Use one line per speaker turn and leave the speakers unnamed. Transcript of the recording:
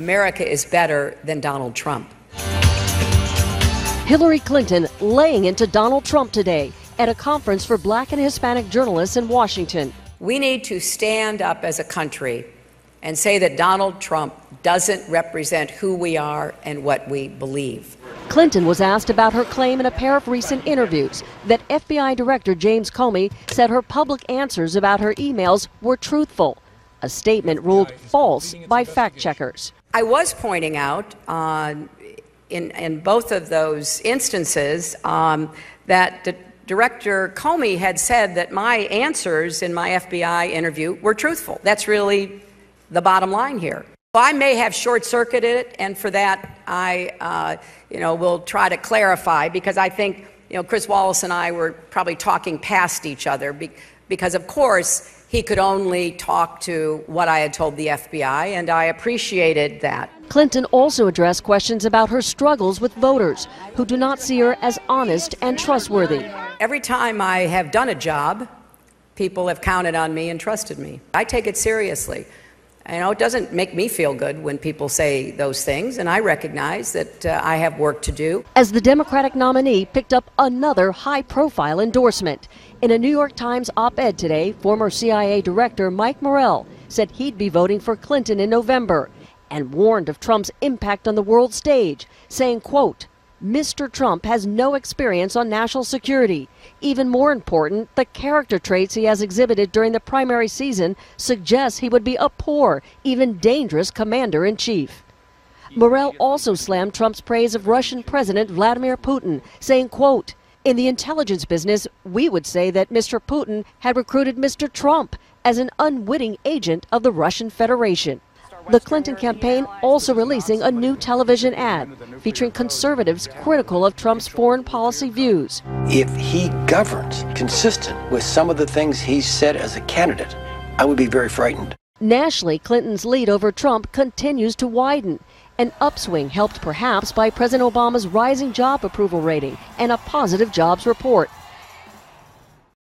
America is better than Donald Trump.
Hillary Clinton laying into Donald Trump today at a conference for black and Hispanic journalists in Washington.
We need to stand up as a country and say that Donald Trump doesn't represent who we are and what we believe.
Clinton was asked about her claim in a pair of recent interviews that FBI Director James Comey said her public answers about her emails were truthful, a statement ruled false by fact checkers.
I was pointing out uh, in, in both of those instances um, that the Director Comey had said that my answers in my FBI interview were truthful. That's really the bottom line here. I may have short circuited it, and for that, I, uh, you know, will try to clarify because I think, you know, Chris Wallace and I were probably talking past each other because, of course, he could only talk to what I had told the FBI, and I appreciated that.
Clinton also addressed questions about her struggles with voters who do not see her as honest and trustworthy.
Every time I have done a job, people have counted on me and trusted me. I take it seriously. You know, it doesn't make me feel good when people say those things, and I recognize that uh, I have work to do.
As the Democratic nominee picked up another high profile endorsement. In a New York Times op ed today, former CIA Director Mike Morell said he'd be voting for Clinton in November and warned of Trump's impact on the world stage, saying, quote, Mr. Trump has no experience on national security. Even more important, the character traits he has exhibited during the primary season suggests he would be a poor, even dangerous commander in chief. Morell also slammed Trump's praise of Russian President Vladimir Putin, saying, quote, in the intelligence business, we would say that Mr. Putin had recruited Mr. Trump as an unwitting agent of the Russian Federation. The Clinton campaign also releasing a new television ad featuring conservatives critical of Trump's foreign policy views.
If he governs consistent with some of the things he said as a candidate, I would be very frightened.
Nationally, Clinton's lead over Trump continues to widen. An upswing helped perhaps by President Obama's rising job approval rating and a positive jobs report.